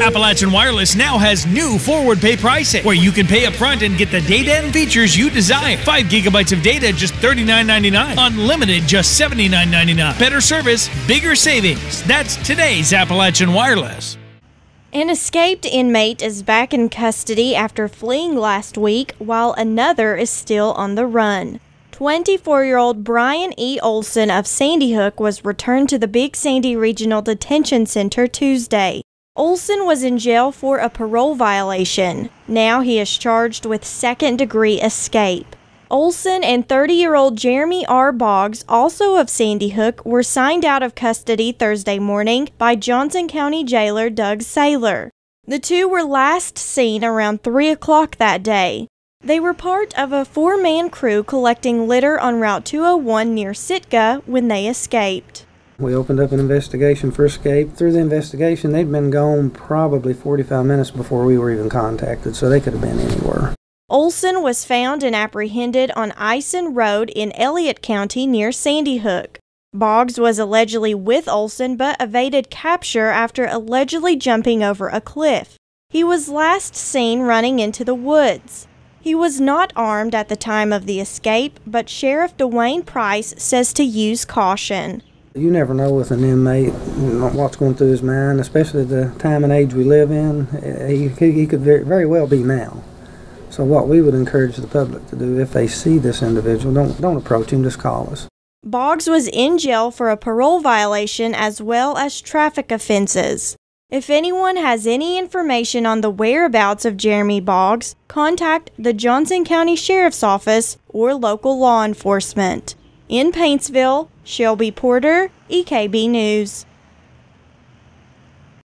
Appalachian Wireless now has new forward pay pricing where you can pay up front and get the data and features you desire. 5 gigabytes of data just $39.99. Unlimited just $79.99. Better service, bigger savings. That's today's Appalachian Wireless. An escaped inmate is back in custody after fleeing last week, while another is still on the run. 24 year old Brian E. Olson of Sandy Hook was returned to the Big Sandy Regional Detention Center Tuesday. Olson was in jail for a parole violation. Now he is charged with second degree escape. Olson and 30 year old Jeremy R. Boggs, also of Sandy Hook, were signed out of custody Thursday morning by Johnson County jailer Doug Saylor. The two were last seen around 3 o'clock that day. They were part of a four man crew collecting litter on Route 201 near Sitka when they escaped. We opened up an investigation for escape. Through the investigation, they'd been gone probably 45 minutes before we were even contacted, so they could have been anywhere. Olson was found and apprehended on Ison Road in Elliott County near Sandy Hook. Boggs was allegedly with Olson but evaded capture after allegedly jumping over a cliff. He was last seen running into the woods. He was not armed at the time of the escape, but Sheriff Dwayne Price says to use caution. You never know with an inmate what's going through his mind, especially the time and age we live in. He, he could very, well be now. So what we would encourage the public to do if they see this individual, don't don't approach him, just call us. Boggs was in jail for a parole violation as well as traffic offenses. If anyone has any information on the whereabouts of Jeremy Boggs, contact the Johnson County Sheriff's Office or local law enforcement. In Paintsville, Shelby Porter, EKB News.